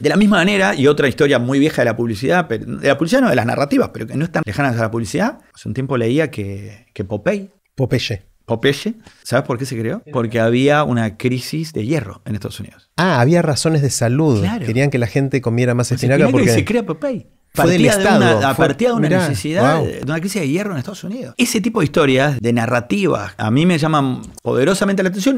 De la misma manera, y otra historia muy vieja de la publicidad, pero, de la publicidad no, de las narrativas, pero que no están lejanas a la publicidad. Hace un tiempo leía que, que Popeye, Popeye. Popeye, ¿sabes por qué se creó? Porque había una crisis de hierro en Estados Unidos. Ah, había razones de salud. Claro. Querían que la gente comiera más espinaca porque... se crea Popeye. Fue del Partía de una, a partir de una mirá, necesidad, wow. de una crisis de hierro en Estados Unidos. Ese tipo de historias, de narrativas, a mí me llaman poderosamente la atención